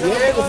Diego,